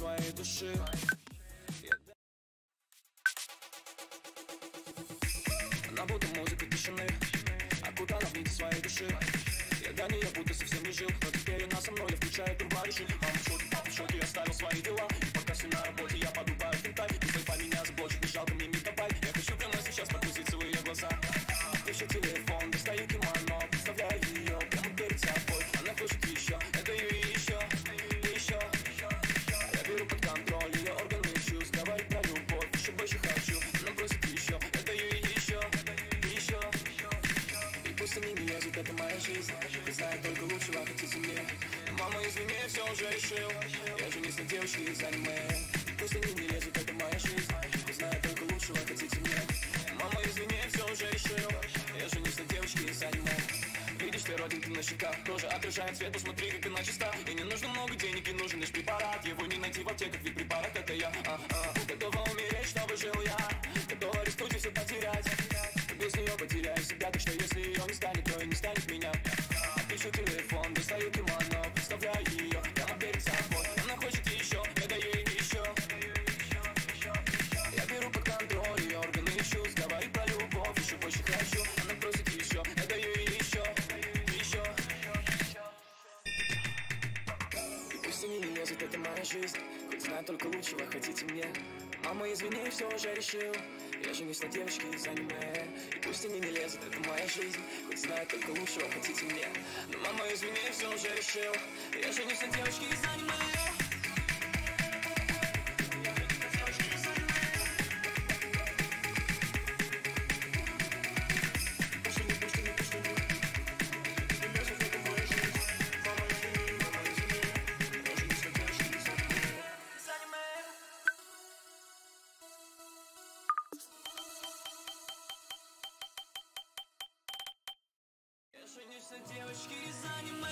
своей души. Она будто музыка тишины Окутана в нити своей души? Я до нее будто совсем не жил Но теперь она со мной, я включаю турборежим Мама в шоке, в шоке, я оставил свои дела. И пока все на работе, И пусть они не лезут, это моя жизнь. Хоть знаю только лучшего, хотите мне. Мама, извини, я все уже решил. Я же не с девочки из аниме. Пусть они не лезут, это моя жизнь. Хоть знаю только лучшего, хотите мне. Мама, извини, я все уже решил. Я же не с девочки из аниме. Видишь, ты родинки на щеках. Тоже отражает свет, посмотри, как она чиста. И не нужно много денег, и нужен лишь препарат. Его не найти в аптеках, ведь препарат это я. А, а. Готова умереть, чтобы жил я. Готова рискнуть и все потерять Пишу телефон, достаю кимоно Представляю ее прямо перед собой Она хочет еще, я даю ей еще Я беру под контроль ее органы чувств Говорит про любовь, еще больше хочу. Она просит еще, я даю ей еще Еще И пусть они не лезут, это моя жизнь. Хоть знаю только лучшего, хотите мне. Мама, извини, все уже решил Я женюсь на девочке из аниме. И пусть они не лезут, это моя жизнь. Хоть знаю только лучшего, хотите мне. Но мама, извини, все уже решил. Я женюсь на девочке из аниме Девочке из аниме